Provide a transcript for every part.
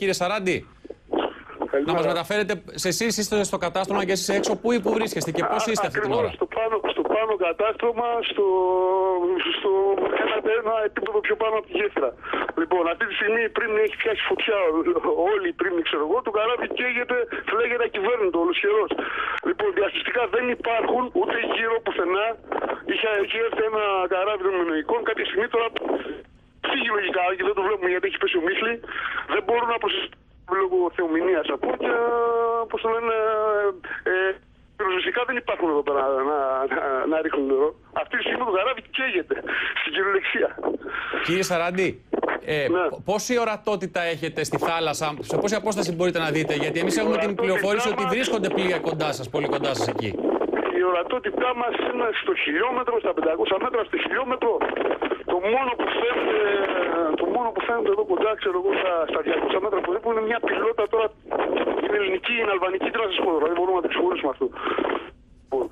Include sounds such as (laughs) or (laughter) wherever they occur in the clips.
Κύριε Σαράντη, να μας μεταφέρετε, σε εσείς είστε στο κατάστρωμα και εσείς έξω, πού, πού βρίσκεστε και πώς είστε αυτή την ώρα; Στο πάνω, στο πάνω κατάστρωμα, στο, στο ένα, ένα επίπεδο πιο πάνω από τη γέφυρα. Λοιπόν, αυτή τη στιγμή πριν έχει πιάσει φωτιά όλη η πρίμνη, ξέρω εγώ, το καράβι καίγεται, φλέγεται ακυβέρνητο, ολοσχερό. Λοιπόν, διαστηστικά δεν υπάρχουν ούτε γύρω πουθενά. Είχε, είχε έρθει ένα καράβι των μηνοϊκών κάποια στιγμή τώρα φύγει λογικά και δεν το βλέπουμε γιατί έχει πέσει ο Μίχλη. Δεν μπορούν να προσυστήσουν λόγω θεομηνίας από και πώς το λένε ε, πυροσβεστικά δεν υπάρχουν εδώ πέρα να, να, να ρίχνουν νερό. Αυτή τη στιγμή το καράβι καίγεται στην κυριολεξία. Κύριε Σαράντη, ε, Ναι. πόση ορατότητα έχετε στη θάλασσα, σε πόση απόσταση μπορείτε να δείτε, γιατί εμείς έχουμε την ορατότητά πληροφόρηση ότι μας- βρίσκονται πλοία κοντά σας, πολύ κοντά σας εκεί. Η ορατότητά μας είναι στο χιλιόμετρο, στα 500 μέτρα, στο χιλιόμετρο. Το μόνο που φαίνεται, το μόνο που φαίνεται εδώ κοντά, ξέρω εγώ, στα, στα 200 μέτρα που είναι μια πιλότα τώρα. Είναι ελληνική, είναι αλβανική, τι να σας πω τώρα, δεν μπορούμε να το ξεχωρίσουμε αυτό. Λοιπόν,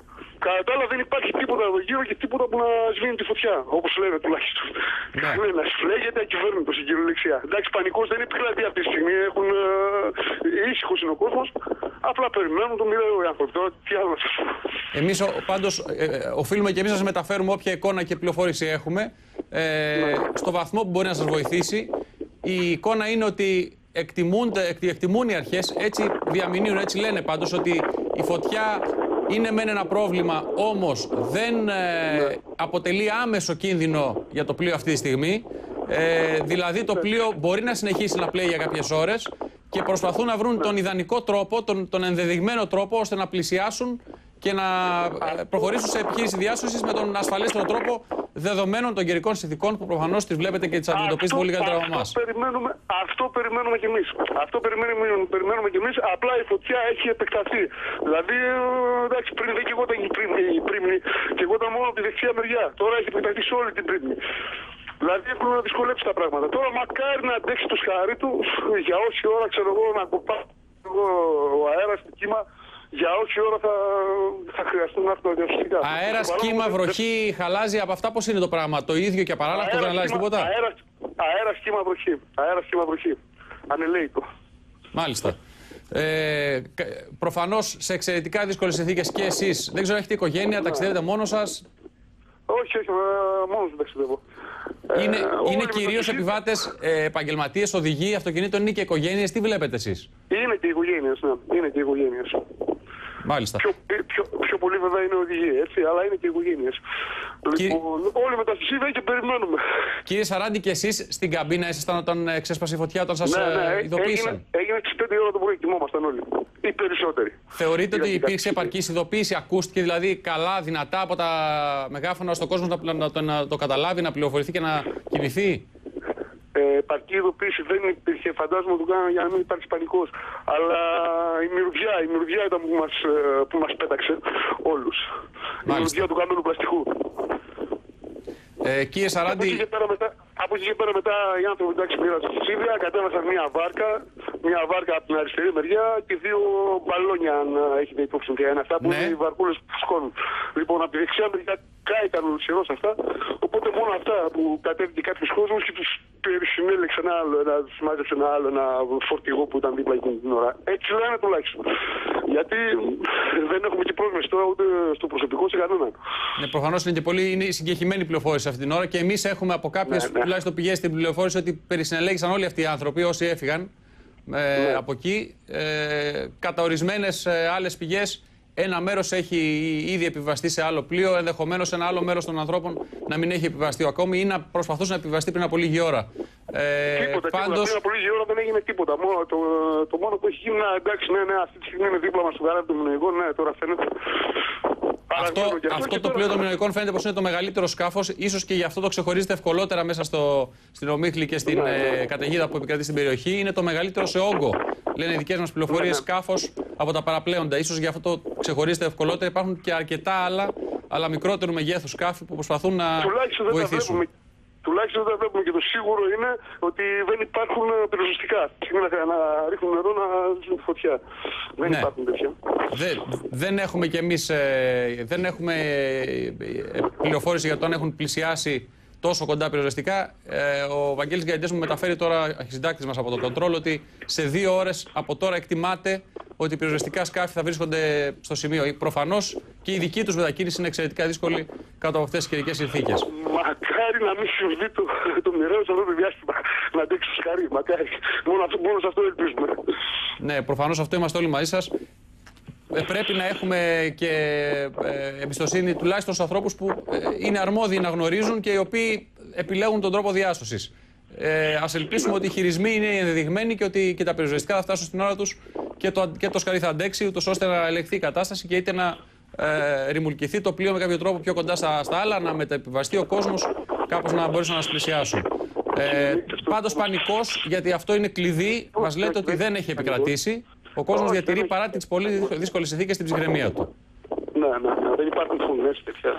Κατά τα άλλα δεν υπάρχει τίποτα εδώ γύρω και τίποτα που να σβήνει τη φωτιά, όπως λένε τουλάχιστον. Ναι. (laughs) Ναι, να σφλέγεται ακυβέρνητος στην κυριολεξία. Εντάξει, πανικός δεν επικρατεί αυτή τη στιγμή. Έχουν ε, ήσυχος είναι ο κόσμος. Απλά περιμένουν το μοιραίο οι άνθρωποι. Τώρα τι άλλο να σας πω. Εμείς ο- πάντως ε, ε, οφείλουμε και εμείς να σας μεταφέρουμε όποια εικόνα και πληροφόρηση έχουμε ε, στο βαθμό που μπορεί να σας βοηθήσει. Η εικόνα είναι ότι εκτιμούνται, εκτι- εκτιμούν οι αρχές, έτσι διαμηνύουν, έτσι λένε πάντως ότι η φωτιά είναι μεν ένα πρόβλημα, όμως δεν ε, αποτελεί άμεσο κίνδυνο για το πλοίο αυτή τη στιγμή. Ε, δηλαδή το πλοίο μπορεί να συνεχίσει να πλέει για κάποιες ώρες και προσπαθούν να βρουν τον ιδανικό τρόπο, τον, τον ενδεδειγμένο τρόπο ώστε να πλησιάσουν και να ε, προχωρήσουν σε επιχείρηση διάσωσης με τον ασφαλέστερο τρόπο δεδομένων των καιρικών συνθηκών που προφανώς τις βλέπετε και τις αντιμετωπίζετε πολύ καλύτερα από εμάς. αυτό, περιμένουμε, αυτό περιμένουμε κι εμείς. Αυτό περιμένουμε, περιμένουμε κι εμείς. Απλά η φωτιά έχει επεκταθεί. Δηλαδή, ε, εντάξει, πριν δεν καιγόταν η πρίμνη, η πρίμνη καιγόταν μόνο από τη δεξιά μεριά. Τώρα έχει επεκταθεί σε όλη την πρίμνη. Δηλαδή έχουν να δυσκολέψει τα πράγματα. Τώρα μακάρι να αντέξει το σχάρι του για όση ώρα ξέρω εγώ να κοπάει εγώ, ο αέρας στο κύμα. Για όση ώρα θα, θα χρειαστούν να έρθουν διαστηστικά. Αέρα, κύμα, βροχή, χαλάζει από αυτά πώς είναι το πράγμα; Το ίδιο και απαράλλακτο δεν αλλάζει τίποτα; Αέρα, αέρας, κύμα, βροχή. Αέρας, κύμα, βροχή. Ανελέητο. Μάλιστα. Ε, Προφανώς σε εξαιρετικά δύσκολες συνθήκες και εσείς. Δεν ξέρω, έχετε οικογένεια, ταξιδεύετε μόνος σας; Όχι, όχι, μόνος δεν ταξιδεύω. Είναι, Ε, είναι όλοι κυρίως μεταξύ- επιβάτες, ε, επαγγελματίες, οδηγοί αυτοκινήτων ή και οικογένειες; Τι βλέπετε εσείς; Είναι και οικογένειες, ναι. Είναι και οικογένειες. Μάλιστα. Πιο, πιο, πιο πολύ βέβαια είναι οδηγοί, έτσι, αλλά είναι και οικογένειες. Λοιπόν, όλοι με τα συσίδια και περιμένουμε. Κύριε Σαράντη, και εσείς στην καμπίνα ήσασταν όταν ε, ξέσπασε η φωτιά, όταν σας ναι, ναι, ειδοποίησαν; έγινε, έγινε 6-5 ώρα το πρωί, κοιμόμασταν όλοι. Οι περισσότεροι. Θεωρείτε ότι Είδατε υπήρξε κάτι. επαρκής ειδοποίηση, ακούστηκε δηλαδή καλά, δυνατά από τα μεγάφωνα στον κόσμο να, να, το- να το καταλάβει, να πληροφορηθεί και να κινηθεί. Ε, επαρκή ειδοποίηση δεν υπήρχε. Φαντάζομαι το κάνανε για να μην υπάρξει πανικός. Αλλά η μυρουδιά, η μυρουδιά ήταν που μας που μας πέταξε όλους. Η Μάλιστα. μυρουδιά του καμένου πλαστικού. Ε, κύριε Από εκεί, Σαράντη, και πέρα μετά, από εκεί και πέρα μετά οι άνθρωποι εντάξει πήραν στη Σίδια, κατέβασαν μια βάρκα, μια βάρκα από την αριστερή μεριά και δύο μπαλόνια, αν ε, έχετε υπόψη ποια είναι αυτά, που Ναι. είναι οι βαρκούλες που φουσκώνουν. Λοιπόν, από τη δεξιά μεριά κάηκαν ολοσχερό αυτά, οπότε μόνο αυτά που κατέβηκε κάποιος κόσμος και τους περισυνέλεξε ένα άλλο, ένα, τους μάζεψε ένα άλλο, ένα φορτηγό που ήταν δίπλα εκείνη την ώρα. Έτσι λένε τουλάχιστον. Γιατί δεν έχουμε και πρόσβαση τώρα ούτε στο προσωπικό σε κανέναν. ναι, προφανώς είναι και πολύ είναι συγκεχημένη πληροφόρηση αυτή την ώρα και εμείς έχουμε από κάποιες Ναι, ναι. τουλάχιστον πηγές την πληροφόρηση ότι περισυνελέγησαν όλοι αυτοί οι άνθρωποι όσοι έφυγαν ε, Ναι. από εκεί. Ε, κατά ορισμένε άλλες πηγές, ένα μέρος έχει ήδη επιβαστεί σε άλλο πλοίο, ενδεχομένως ένα άλλο μέρος των ανθρώπων να μην έχει επιβαστεί ακόμη ή να προσπαθούσε να επιβαστεί πριν από λίγη ώρα. Ε, Τίποτα, πάντως, τίποτα. Πριν από λίγη ώρα δεν έγινε τίποτα. Μόνο, το, το μόνο που έχει γίνει είναι εντάξει, ναι, ναι, αυτή τη στιγμή είναι δίπλα μας στο καράβι του Μινοϊκού. Ναι, τώρα φαίνεται. Αυτό, Παραγμένο και αυτό και το τώρα- πλοίο των μηνοϊκών φαίνεται πως είναι το μεγαλύτερο σκάφος. σω και γι' αυτό το ξεχωρίζεται ευκολότερα μέσα στο, στην Ομίχλη και στην Ναι, ναι. ε, καταιγίδα που επικρατεί στην περιοχή. Είναι το μεγαλύτερο σε όγκο. Λένε οι δικές μας πληροφορίες Ναι, ναι. σκάφος από τα παραπλέοντα. σω γι' αυτό το ξεχωρίζεται ευκολότερα. Υπάρχουν και αρκετά άλλα, αλλά μικρότερου μεγέθους σκάφη που προσπαθούν να Τουλάχιστον δεν τα βοηθήσουν. βλέπουμε. Τουλάχιστον δεν τα βλέπουμε και το σίγουρο είναι ότι δεν υπάρχουν ε, πυροσβεστικά. Στιγμή να, να ρίχνουν νερό να ζουν φωτιά. Δεν Ναι. υπάρχουν τέτοια. Δεν, δεν έχουμε κι εμείς, ε, δεν έχουμε ε, ε, πληροφόρηση για το αν έχουν πλησιάσει τόσο κοντά πυροσβεστικά. Ε, ο Βαγγέλης Γκαϊντές μου μεταφέρει τώρα, αρχισυντάκτης μας από το κοντρόλ, ότι σε δύο ώρες από τώρα εκτιμάται ότι οι πυροσβεστικά σκάφη θα βρίσκονται στο σημείο. Προφανώς και η δική τους μετακίνηση είναι εξαιρετικά δύσκολη κάτω από αυτές τις καιρικές συνθήκες. Μακάρι να μην συμβεί το, το μοιραίο σε αυτό το διάστημα. Να αντέξει χαρή. Μακάρι. Μόνο, αυτό, μόνο σε αυτό ελπίζουμε. Ναι, προφανώς αυτό είμαστε όλοι μαζί σας. Ε, πρέπει να έχουμε και ε, εμπιστοσύνη τουλάχιστον στους ανθρώπους που ε, είναι αρμόδιοι να γνωρίζουν και οι οποίοι επιλέγουν τον τρόπο διάσωσης. Ε, Α ελπίσουμε ότι οι χειρισμοί είναι ενδεδειγμένοι και ότι και τα περιοριστικά θα φτάσουν στην ώρα τους και το, και το σκαρί θα αντέξει, ούτως ώστε να ελεγχθεί η κατάσταση και είτε να ε, ρημουλκηθεί το πλοίο με κάποιο τρόπο πιο κοντά στα, στα άλλα, να μεταπιβαστεί ο κόσμος, κάπως να μπορέσουν να σπλησιάσουν. Ε, Πάντως πανικός, γιατί αυτό είναι κλειδί, μας λέτε ότι δεν έχει επικρατήσει. Ο κόσμος διατηρεί παρά τις πολύ δύσκολες συνθήκες την ψυχραιμία του. Ναι, ναι, ναι, δεν υπάρχουν φωνές τέτοια.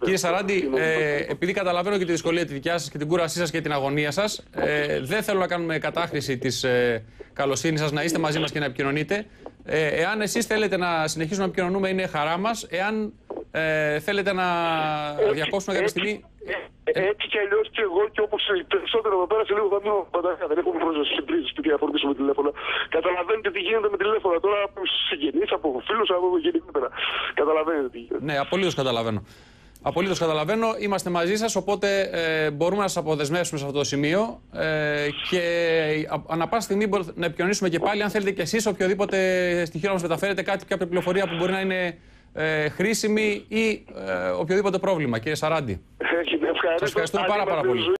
Κύριε Σαράντη, ε, επειδή καταλαβαίνω και τη δυσκολία τη δικιά σας και την κούρασή σας και την αγωνία σας, ε, δεν θέλω να κάνουμε κατάχρηση της ε, καλοσύνης σας να είστε μαζί μας και να επικοινωνείτε. Ε, εάν εσείς θέλετε να συνεχίσουμε να επικοινωνούμε, είναι χαρά μας. Εάν ε, θέλετε να διακόψουμε κάποια στιγμή. Ε, έτσι κι αλλιώς και εγώ και όπως οι περισσότεροι εδώ πέρα σε λίγο θα μείνω πανταχά. Δεν έχουμε πρόσβαση στην πρίση του να φορτίσουμε τηλέφωνα. Καταλαβαίνετε τι γίνεται με τηλέφωνα τώρα από συγγενείς, από φίλους, από γενικότερα. Καταλαβαίνετε τι γίνεται. Ναι, απολύτως καταλαβαίνω. Απολύτως καταλαβαίνω. Είμαστε μαζί σας, οπότε ε, μπορούμε να σας αποδεσμεύσουμε σε αυτό το σημείο. Ε, και ανά πάσα στιγμή μπορούμε να επικοινωνήσουμε και πάλι, αν θέλετε κι εσείς, οποιοδήποτε στοιχείο να μας μεταφέρετε, κάτι, κάποια πληροφορία που μπορεί να είναι ε, χρήσιμη ή ε, οποιοδήποτε πρόβλημα. Κύριε Σαράντη. Ευχαριστώ. Σας ευχαριστούμε πάρα, πάρα πολύ.